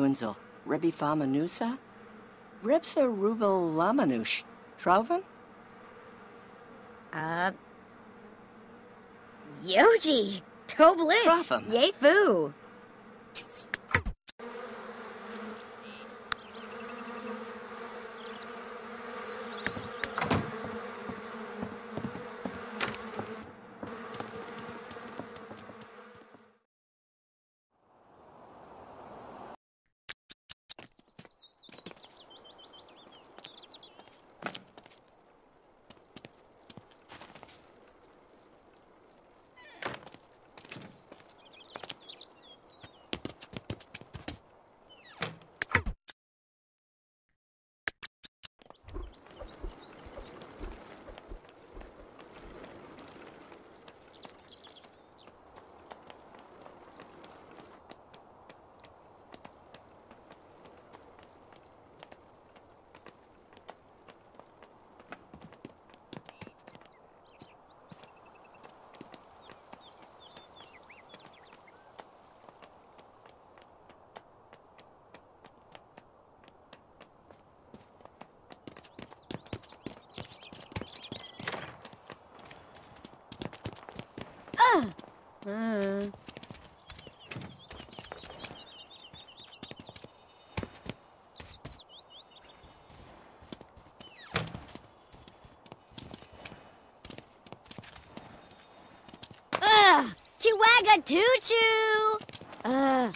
Vunzel, Rebbe Famanusa? Rebsa Rubel Lamanush, Troven? Uh. Yoji! Toblit! Tropham. Yefu! Chiwaga Choo Choo!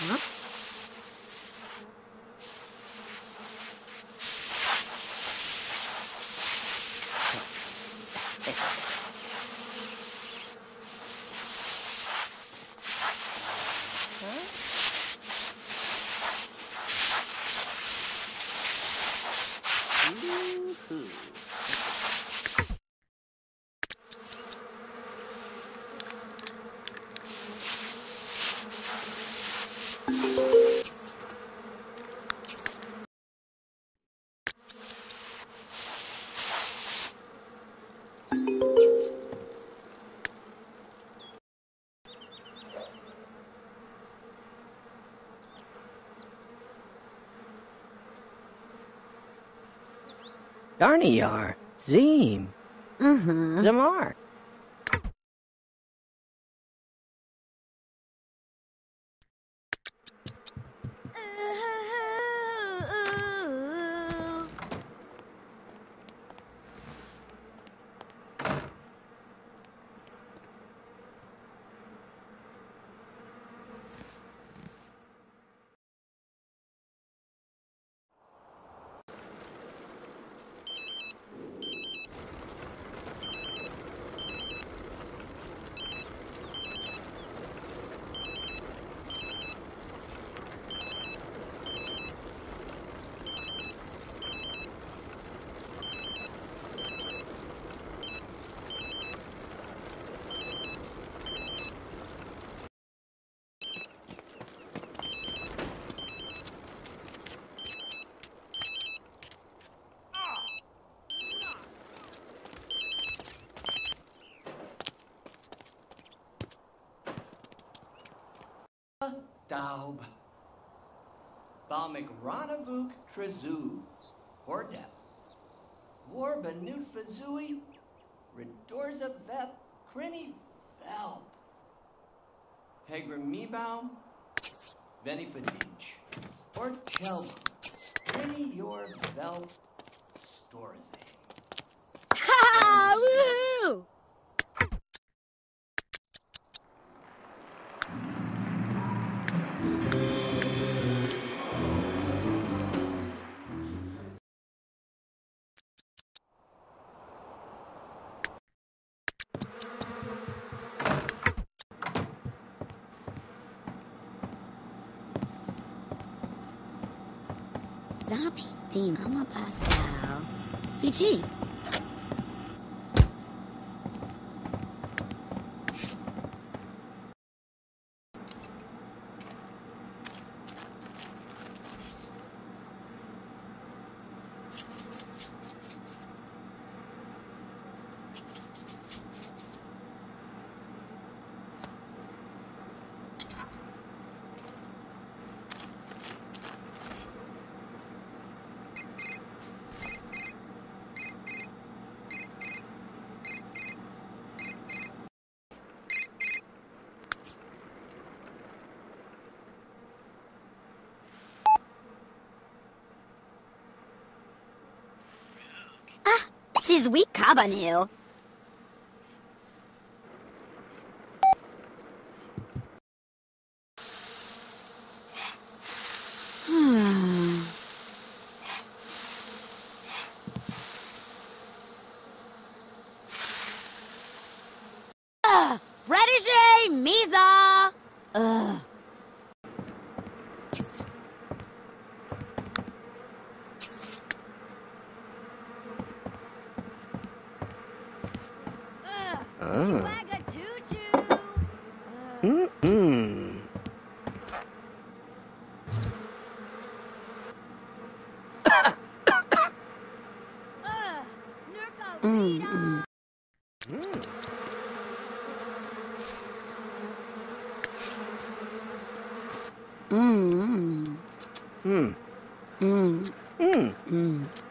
Huh? Darniyar, Zim, Uh-huh. Zamar. Daub. Balmik Ranavuk Trezu. Hordep. War Benut Fazui. Redorza Vep Krini Velp. Hegram Mebaum. Venifadij. Or Chelva. Krini Yor Velp Storze. Ha! Zapi din ama pascal. Fiji. Tis we kabanu. Mm. Mm. Mm. Mm. Mm.